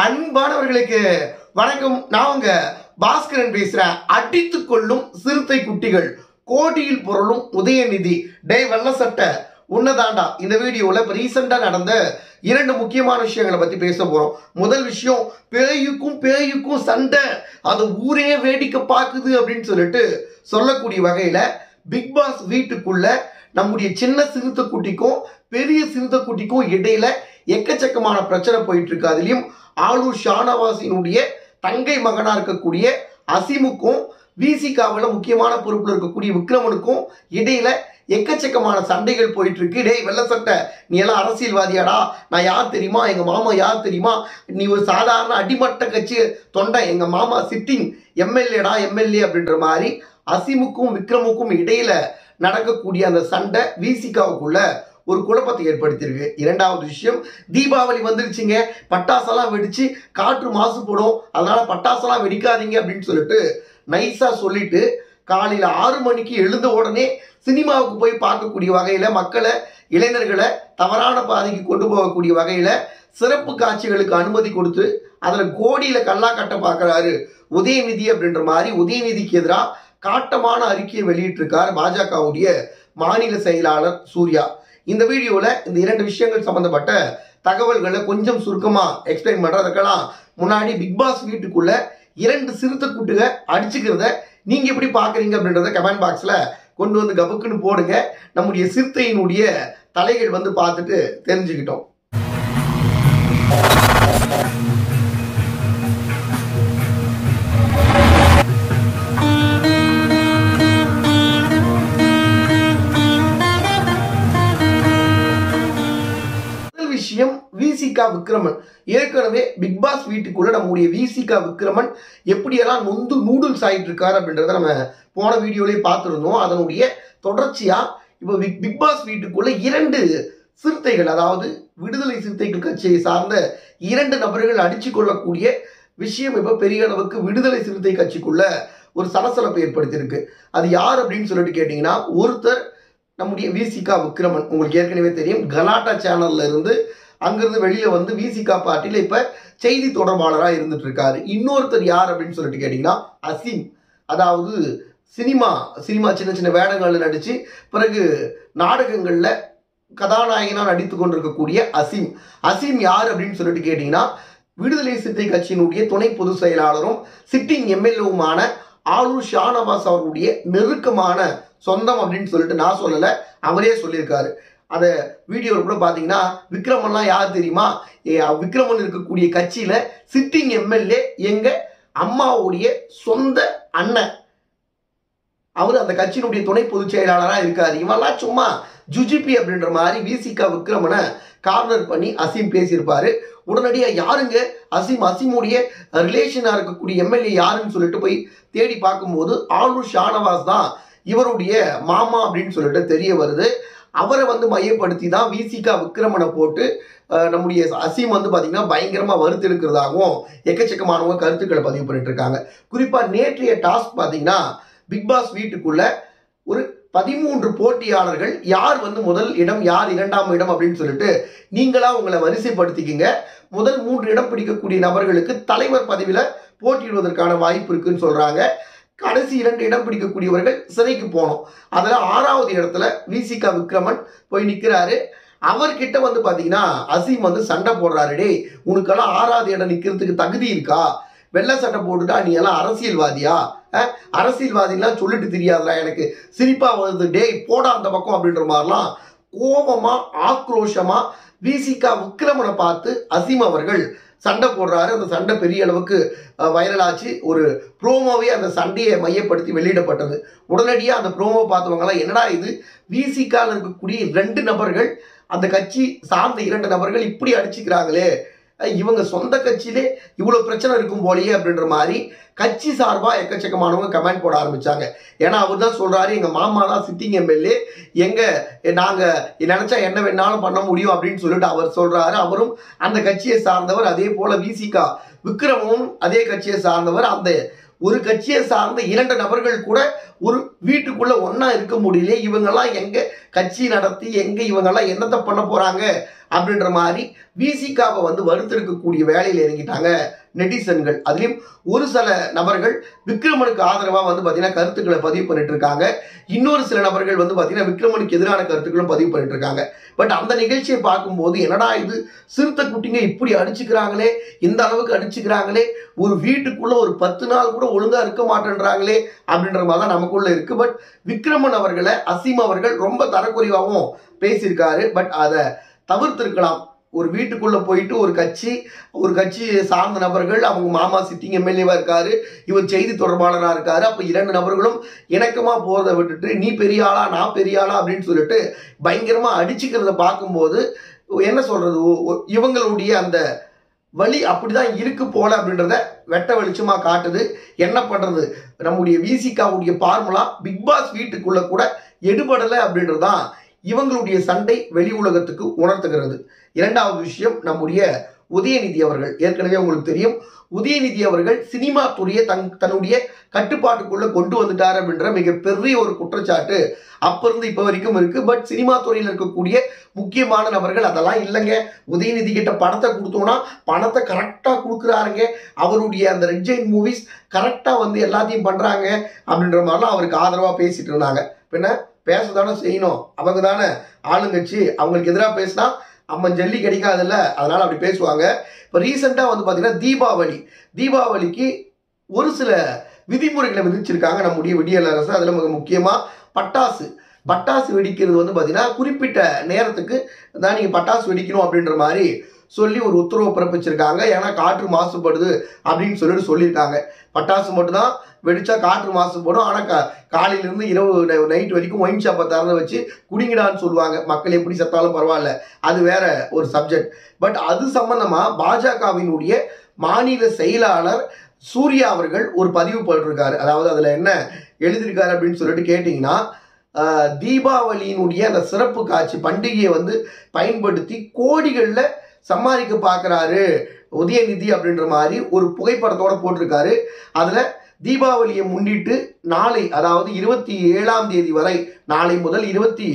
அன்பானவர்களுக்கு வணக்கம். நான் உங்க பாஸ்கரன் பேசுறேன். அடித்து கொள்ளும் சிறுத்தை குட்டிகள் கோடியில் பொருளும் உதயநிதி. டே வெள்ள சட்டை. உன்னதாண்டா. இந்த வீடியோவில் இப்போ ரீசெண்டாக நடந்த இரண்டு முக்கியமான விஷயங்களை பற்றி பேச போகிறோம் முதல் விஷயம் பேயுக்கும் பேயுக்கும் சண்டை. அது ஊரே வேடிக்கை பார்க்குது அப்படின்னு சொல்லிட்டு சொல்லக்கூடிய வகையில் பிக் பாஸ் வீட்டுக்குள்ள நம்முடைய சின்ன சிறுத்தை குட்டிக்கும் பெரிய சிறுத்தை குட்டிக்கும் இடையில எக்கச்சக்கமான பிரச்சனை போயிட்டு இருக்கு அதுலயும் ஆளூர் ஷானவாசினுடைய தங்கை மகனா இருக்கக்கூடிய அசிமுக்கும் விசிகாவில் முக்கியமான பொறுப்பில் இருக்கக்கூடிய விக்ரமனுக்கும் இடையில எக்கச்சக்கமான சண்டைகள் போயிட்டு இருக்கு டேய் வெள்ள சட்டை. நீ எல்லாம் அரசியல்வாதியாடா. நான் யார் தெரியுமா? எங்க மாமா யார் தெரியுமா? நீ ஒரு சாதாரண அடிமட்ட கட்சி தொண்டை. எங்க மாமா சிட்டிங் எம்எல்ஏடா எம்எல்ஏ அப்படின்ற மாதிரி அசிமுக்கும் விக்ரமுக்கும் இடையில நடக்கக்கூடிய அந்த சண்டை விசிகாவுக்குள்ள ஒரு குழப்பத்தை ஏற்படுத்தியிருக்கு. இரண்டாவது விஷயம் தீபாவளி வந்துருச்சுங்க. பட்டாசெல்லாம் வெடிச்சு காற்று மாசுபடும் அதனால பட்டாசெல்லாம் வெடிக்காதீங்க அப்படின்னு சொல்லிட்டு நைஸா சொல்லிட்டு காலையில் ஆறு மணிக்கு எழுந்த உடனே சினிமாவுக்கு போய் பார்க்கக்கூடிய வகையில் மக்களை இளைஞர்களை தவறான பாதைக்கு கொண்டு போகக்கூடிய வகையில் சிறப்பு காட்சிகளுக்கு அனுமதி கொடுத்து அதில் கோடியில் கல்லா கட்ட பார்க்குறாரு உதயநிதி அப்படின்ற மாதிரி. உதயநிதிக்கு எதிராக காட்டமான அறிக்கையை வெளியிட்டிருக்கார் பாஜகவுடைய மாநில செயலாளர் சூர்யா. இந்த வீடியோவில் இந்த இரண்டு விஷயங்கள் சம்பந்தப்பட்ட தகவல்களை கொஞ்சம் சுருக்கமாக எக்ஸ்பிளைன் பண்ணுறதுக்கெல்லாம் முன்னாடி பிக் பாஸ் வீட்டுக்குள்ள இரண்டு சிறுத்தை கூட்டுக அடிச்சுக்கிறத நீங்க எப்படி பாக்குறீங்க அப்படின்றத கமெண்ட் பாக்ஸ்ல கொண்டு வந்து கபுக்குன்னு போடுங்க. நம்முடைய சிறுத்தையினுடைய தலைகள் வந்து பார்த்துட்டு தெரிஞ்சுக்கிட்டோம். விசிகா விக்ரமன். ஏற்கனவே பிக் பாஸ் வீட்டுக்குள்ள நம்முடைய விசிகா விக்ரமன் எப்படியெல்லாம் நொந்து நூடுல்ஸ் ஆகிட்டு இருக்காரு அப்படின்றத நம்ம போன வீடியோலேயே பார்த்துருந்தோம். அதனுடைய தொடர்ச்சியா இப்போ பிக் பிக் பாஸ் வீட்டுக்குள்ள இரண்டு சிறுத்தைகள் அதாவது விடுதலை சிறுத்தைகள் கட்சியை சார்ந்த இரண்டு நபர்கள் அடிச்சு கொள்ளக்கூடிய விஷயம் இப்போ பெரிய அளவுக்கு விடுதலை சிறுத்தை கட்சிக்குள்ள ஒரு சலசலப்பை ஏற்படுத்தியிருக்கு. அது யார் அப்படின்னு சொல்லிட்டு கேட்டிங்கன்னா ஒருத்தர் நம்முடைய விசிகா விக்ரமன். உங்களுக்கு ஏற்கனவே தெரியும். கலாட்டா சேனல்ல இருந்து அங்கிருந்து வெளியில வந்து விசிகா பார்ட்டியில இப்ப செய்தி தொடர்பாளராக இருந்துட்டு இருக்காரு இன்னொருத்தர் யார் அப்படின்னு சொல்லிட்டு கேட்டீங்கன்னா அசீம். அதாவது சினிமா சினிமா சின்ன சின்ன வேடங்கள்ல நடிச்சு பிறகு நாடகங்கள்ல கதாநாயகனாக நடித்து கொண்டிருக்கக்கூடிய அசீம். அசீம் யார் அப்படின்னு சொல்லிட்டு கேட்டீங்கன்னா விடுதலை சித்தை கட்சியினுடைய துணை பொதுச் செயலாளரும் சிட்டிங் எம்எல்ஏவுமான ஆளூர் ஷானவாஸ் அவருடைய நெருக்கமான சொந்தம் அப்படின்னு சொல்லிட்டு நான் சொல்லலை அவரே சொல்லியிருக்காரு. அந்த வீடியோவில் கூட பார்த்தீங்கன்னா விக்ரமன்லாம் யார் தெரியுமா? விக்ரமன் இருக்கக்கூடிய கட்சியில் சிட்டிங் எம்எல்ஏ எங்கள் அம்மாவுடைய சொந்த அண்ணன். அவர் அந்த கட்சியினுடைய துணை பொதுச் செயலாளராக இருக்காரு. இவெல்லாம் சும்மா ஜுஜிபி அப்படின்ற மாதிரி விசிகா விக்ரமனை கார்னர் பண்ணி அசீம் பேசியிருப்பாரு. உடனடியாக யாருங்க? அசீம் அசீமுடைய ரிலேஷனாக இருக்கக்கூடிய எம்எல்ஏ யாருன்னு சொல்லிட்டு போய் தேடி பார்க்கும்போது ஆளூர் ஷானவாஸ் தான் இவருடைய மாமா அப்படின்னு சொல்லிட்டு தெரிய வருது. அவரை வந்து மையப்படுத்தி தான் விசிகா விக்ரமனை போட்டு நம்முடைய அசீம் வந்து பார்த்தீங்கன்னா பயங்கரமாக வறுத்தெடுக்கிறதாகவும் எக்கச்சக்கமானவங்க கருத்துக்களை பதிவு பண்ணிட்டு இருக்காங்க. குறிப்பாக நேற்றைய டாஸ்க் பார்த்தீங்கன்னா பிக் பாஸ் வீட்டுக்குள்ள ஒரு பதிமூன்று போட்டியாளர்கள் யார் வந்து முதல் இடம் யார் இரண்டாம் இடம் அப்படின்னு சொல்லிட்டு நீங்களா உங்களை வரிசைப்படுத்திக்கிங்க. முதல் மூன்று இடம் பிடிக்கக்கூடிய நபர்களுக்கு தலைவர் பதவியில் போட்டியிடுவதற்கான வாய்ப்பு இருக்குன்னு சொல்கிறாங்க கடைசி இரண்டு இடம் பிடிக்கக்கூடியவர்கள் சிறைக்கு போகணும். அதில் ஆறாவது இடத்துல விசிகா விக்ரமன் போய் நிற்கிறாரு அவர்கிட்ட வந்து பார்த்தீங்கன்னா அசீம் வந்து சண்டை போடுறாரு. டே உனக்கெல்லாம் ஆறாவது இடம் நிற்கிறதுக்கு தகுதி இருக்கா? வெள்ளை சட்டை போட்டுட்டா நீ எல்லாம் அரசியல்வாதியா? அரசியல்வாதிலாம் சொல்லிட்டு தெரியாதுடா எனக்கு. சிரிப்பாக வருது. டேய் போடா அந்த பக்கம் அப்படின்ற மாதிரிலாம் கோபமாக ஆக்ரோஷமாக விசிகா விக்ரமனை பார்த்து அசீம் அவர்கள் சண்டை போடுறாரு. அந்த சண்டை பெரிய அளவுக்கு வைரலாச்சு. ஒரு ப்ரோமோவே அந்த சண்டையை மையப்படுத்தி வெளியிடப்பட்டது. உடனடியாக அந்த ப்ரோமோ பார்த்தவங்கலாம் என்னடா இது? விசிக்கால் இருக்கக்கூடிய ரெண்டு நபர்கள் அந்த கட்சி சார்ந்த இரண்டு நபர்கள் இப்படி அடிச்சுக்கிறாங்களே. இவங்க சொந்த கட்சியிலே இவ்வளோ பிரச்சனை இருக்கும் போலயே அப்படின்ற மாதிரி கட்சி சார்பாக எக்கச்சக்கமானவங்க கமெண்ட் போட ஆரம்பித்தாங்க ஏன்னா அவர் தான் சொல்கிறாரு எங்கள் மாமா தான் சிட்டிங் எம்எல்ஏ எங்கள் நாங்கள் நினச்சா என்ன வேணாலும் பண்ண முடியும் அப்படின்னு சொல்லிட்டு அவர் சொல்கிறாரு அவரும் அந்த கட்சியை சார்ந்தவர் அதே போல் விசிகா விக்ரமும் அதே கட்சியை சார்ந்தவர். அந்த ஒரு கட்சியை சார்ந்த இரண்டு நபர்கள் கூட ஒரு வீட்டுக்குள்ளே ஒன்றா இருக்க முடியல இவங்கெல்லாம் எங்கே கட்சி நடத்தி எங்க இவங்கெல்லாம் என்னத்தை பண்ண போறாங்க அப்படின்ற மாதிரி விசிகாவை வந்து வருத்திருக்கக்கூடிய வேலையில் இறங்கிட்டாங்க நெட்டிசன்கள். அதுலேயும் ஒரு சில நபர்கள் விக்ரமனுக்கு ஆதரவாக வந்து பார்த்தீங்கன்னா கருத்துக்களை பதிவு பண்ணிட்டு இருக்காங்க. இன்னொரு சில நபர்கள் வந்து பார்த்தீங்கன்னா விக்ரமனுக்கு எதிரான கருத்துக்களும் பதிவு பண்ணிட்டு இருக்காங்க. பட் அந்த நிகழ்ச்சியை பார்க்கும்போது என்னடா இது? சிறுத்தை குட்டிங்க இப்படி அடிச்சுக்கிறாங்களே? இந்த அளவுக்கு அடிச்சுக்கிறாங்களே? ஒரு வீட்டுக்குள்ள ஒரு பத்து நாள் கூட ஒழுங்காக இருக்க மாட்டேன்றாங்களே? அப்படின்ற மாதிரி தான் நமக்குள்ள இருக்கு. பட் விக்ரமன் அவர்களை அசீம் அவர்கள் ரொம்ப தரக்குறைவாகவும் பேசியிருக்காரு. பட் அதை தவிர்த்திருக்கலாம். ஒரு வீட்டுக்குள்ளே போயிட்டு ஒரு கட்சி ஒரு கட்சி சார்ந்த நபர்கள் அவங்க மாமா சிட்டிங் எம்எல்ஏவாக இருக்காரு இவர் செய்தி தொடர்பாளராக இருக்காரு அப்போ இரண்டு நபர்களும் இணக்கமாக போகிறத விட்டுட்டு நீ பெரிய ஆளா நான் பெரிய ஆளா? அப்படின்னு சொல்லிட்டு பயங்கரமாக அடிச்சுக்கிறத பார்க்கும்போது என்ன சொல்கிறது இவங்களுடைய அந்த வழி அப்படிதான் இருக்கு போல அப்படின்றத வெட்ட வெளிச்சமாக காட்டுது. என்ன பண்ணுறது நம்முடைய விசிகாவுடைய பார்முலா பிக் பாஸ் வீட்டுக்குள்ளே கூட எடுபடலை அப்படின்றதுதான் இவங்களுடைய சண்டை வெளி உலகத்துக்கு உணர்த்துகிறது. இரண்டாவது விஷயம் நம்முடைய உதயநிதி அவர்கள். ஏற்கனவே உங்களுக்கு தெரியும் உதயநிதி அவர்கள் சினிமா துறையை தன் தன்னுடைய கட்டுப்பாட்டுக்குள்ளே கொண்டு வந்துட்டார் அப்படின்ற மிகப்பெரிய ஒரு குற்றச்சாட்டு அப்போ இருந்து இப்போ வரைக்கும் இருக்குது பட் சினிமா துறையில் இருக்கக்கூடிய முக்கியமான நபர்கள் அதெல்லாம் இல்லைங்க. உதயநிதி கிட்ட பணத்தை கொடுத்தோன்னா பணத்தை கரெக்டாக கொடுக்குறாருங்க. அவருடைய அந்த ரெட் ஜெயின் மூவிஸ் கரெக்டாக வந்து எல்லாத்தையும் பண்ணுறாங்க அப்படின்ற மாதிரிலாம் அவருக்கு ஆதரவாக பேசிட்டு இருந்தாங்க. பின்ன பேச தானே செய்யணும். அவங்க தானே ஆளுங்கட்சி. அவங்களுக்கு எதிராக பேசினா அம்மன் ஜல்லி கிடைக்காதுல்ல. அதனால அப்படி பேசுவாங்க. இப்போ ரீசெண்டாக வந்து பார்த்தீங்கன்னா தீபாவளி. தீபாவளிக்கு ஒரு சில விதிமுறைகளை விதிச்சிருக்காங்க நம்முடைய விடியல் அரசு. அதில் மிக முக்கியமாக பட்டாசு. பட்டாசு வெடிக்கிறது வந்து பார்த்தீங்கன்னா குறிப்பிட்ட நேரத்துக்கு தான் நீங்கள் பட்டாசு வெடிக்கணும் அப்படின்ற மாதிரி சொல்லி ஒரு உத்தரவு பிறப்பிச்சிருக்காங்க. ஏன்னா காற்று மாசுபடுது அப்படின்னு சொல்லிட்டு சொல்லியிருக்காங்க. பட்டாசு மட்டும்தான் வெடிச்சா காற்று மாசுபடும் ஆனால் கா காலையிலேருந்து இரவு நைட் வரைக்கும் ஒயின் ஷாப்பை திறந்து வச்சு குடிங்கடான்னு சொல்லுவாங்க. மக்கள் எப்படி செத்தாலும் பரவாயில்ல. அது வேற ஒரு சப்ஜெக்ட் பட் அது சம்பந்தமாக பாஜகவினுடைய மாநில செயலாளர் சூர்யா அவர்கள் ஒரு பதிவு போட்டிருக்காரு. அதாவது அதில் என்ன எழுதியிருக்காரு அப்படின்னு சொல்லிட்டு கேட்டிங்கன்னா தீபாவளியினுடைய அந்த சிறப்பு காட்சி பண்டிகையை வந்து பயன்படுத்தி கோடிகளில் சம்பாதிக்க பார்க்குறாரு உதயநிதி அப்படின்ற மாதிரி ஒரு புகைப்படத்தோட போட்டிருக்காரு. அதில் தீபாவளியை முன்னிட்டு நாளை அதாவது இருபத்தி ஏழாம் தேதி வரை நாளை முதல் இருபத்தி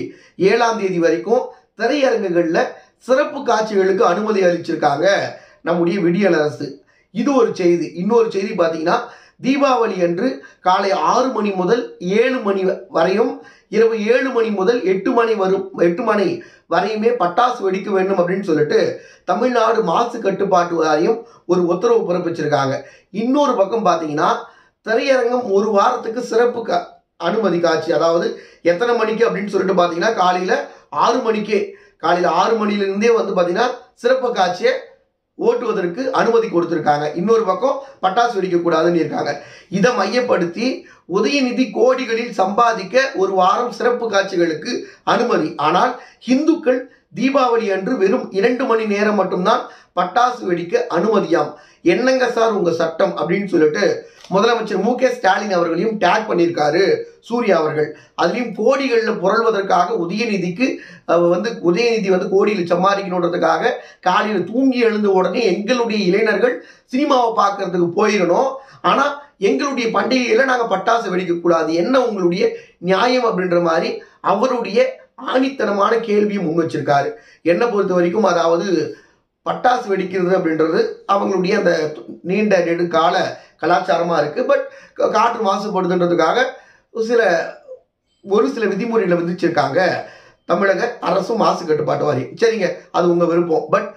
ஏழாம் தேதி வரைக்கும் திரையரங்குகளில் சிறப்பு காட்சிகளுக்கு அனுமதி அளிச்சிருக்காங்க நம்முடைய விடியல் அரசு. இது ஒரு செய்தி. இன்னொரு செய்தி பார்த்தீங்கன்னா தீபாவளி அன்று காலை ஆறு மணி முதல் ஏழு மணி வரையும் இரவு ஏழு மணி முதல் எட்டு மணி வரும் எட்டு மணி வரையுமே பட்டாசு வெடிக்க வேண்டும் அப்படின்னு சொல்லிட்டு தமிழ்நாடு மாசு கட்டுப்பாட்டு வாரியம் ஒரு உத்தரவு பிறப்பிச்சிருக்காங்க. இன்னொரு பக்கம் பார்த்தீங்கன்னா திரையரங்கம் ஒரு வாரத்துக்கு சிறப்பு கா அனுமதி காட்சி. அதாவது எத்தனை மணிக்கு அப்படின்னு சொல்லிட்டு பார்த்தீங்கன்னா காலையில் ஆறு மணிக்கே காலையில் ஆறு மணிலேருந்தே வந்து பார்த்தீங்கன்னா சிறப்பு காட்சியை ஓட்டுவதற்கு அனுமதி கொடுத்துருக்காங்க. இன்னொரு பக்கம் பட்டாசு வெடிக்கக்கூடாதுன்னு இருக்காங்க. இதை மையப்படுத்தி உதயநிதி கோடிகளில் சம்பாதிக்க ஒரு வாரம் சிறப்பு காட்சிகளுக்கு அனுமதி. ஆனால் இந்துக்கள் தீபாவளி அன்று வெறும் இரண்டு மணி நேரம் மட்டும்தான் பட்டாசு வெடிக்க அனுமதியாம். என்னங்க சார் உங்கள் சட்டம் அப்படின்னு சொல்லிட்டு முதலமைச்சர் மு கே ஸ்டாலின் அவர்களையும் டேக் பண்ணியிருக்காரு சூர்யா அவர்கள். அதுலேயும் கோடிகளில் புரள்வதற்காக உதயநிதிக்கு வந்து உதயநிதி வந்து கோடியில் சம்பாதிக்கணுன்றதுக்காக காலையில் தூங்கி எழுந்த உடனே எங்களுடைய இளைஞர்கள் சினிமாவை பார்க்கறதுக்கு போயிடணும் ஆனால் எங்களுடைய பண்டிகையில் நாங்கள் பட்டாசு வெடிக்கக்கூடாது. என்ன உங்களுடைய நியாயம் அப்படின்ற மாதிரி அவருடைய ஆணித்தனமான கேள்வியும் முன் வச்சிருக்காரு. என்னை பொறுத்த வரைக்கும் அதாவது பட்டாசு வெடிக்கிறது அப்படின்றது அவங்களுடைய அந்த நீண்ட நெடுங்கால கலாச்சாரமாக இருக்குது பட் காற்று மாசுபடுதுன்றதுக்காக சில ஒரு சில விதிமுறைகளை விதிச்சிருக்காங்க தமிழக அரசும் மாசு கட்டுப்பாட்டு வாரியம். சரிங்க அது உங்கள் விருப்பம். பட்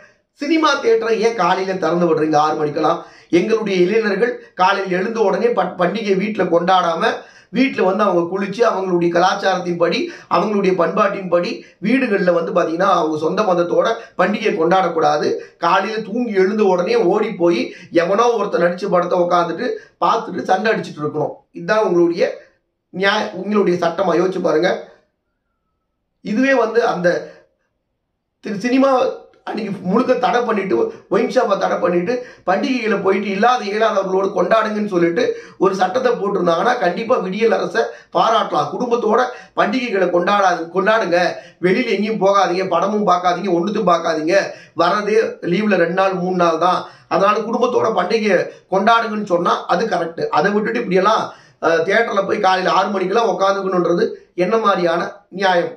சினிமா தேட்டரை ஏன் காலையில் திறந்து விடுறீங்க? ஆறு மணிக்கெல்லாம்? எங்களுடைய இளைஞர்கள் காலையில் எழுந்த உடனே பட் பண்டிகை வீட்டில் கொண்டாடாமல் வீட்டில் வந்து அவங்க குளித்து அவங்களுடைய கலாச்சாரத்தின் படி அவங்களுடைய பண்பாட்டின் படி வீடுகளில் வந்து பார்த்திங்கன்னா அவங்க சொந்த மதத்தோட பண்டிகையை கொண்டாடக்கூடாது. காலையில் தூங்கி எழுந்த உடனே ஓடி போய் எவனோ ஒருத்தர் நடித்த படத்தை உட்காந்துட்டு பார்த்துட்டு சண்டை அடிச்சுட்டு இருக்கணும். இதுதான் உங்களுடைய நியாய உங்களுடைய சட்டமாக யோசிச்சு பாருங்கள் இதுவே வந்து அந்த திரு சினிமா அன்னைக்கு முழுக்க தடை பண்ணிட்டு ஒயின் ஷாப்பை தடை பண்ணிட்டு பண்டிகைகளை போயிட்டு இல்லாத இயலாதவர்களோடு கொண்டாடுங்கன்னு சொல்லிட்டு ஒரு சட்டத்தை போட்டிருந்தாங்கன்னா கண்டிப்பா விடியல் அரசை பாராட்டலாம். குடும்பத்தோட பண்டிகைகளை கொண்டாடாது கொண்டாடுங்க. வெளியில எங்கேயும் போகாதீங்க. படமும் பார்க்காதீங்க. ஒன்றுத்தும் பார்க்காதீங்க. வரதே லீவ்ல ரெண்டு நாள் மூணு நாள் தான். அதனால குடும்பத்தோட பண்டிகையை கொண்டாடுங்கன்னு சொன்னா அது கரெக்ட் அதை விட்டுட்டு இப்படியெல்லாம் தேட்டரில் போய் காலையில் ஆறு மணிக்கெல்லாம் உட்காந்துக்கணுன்றது என்ன மாதிரியான நியாயம்?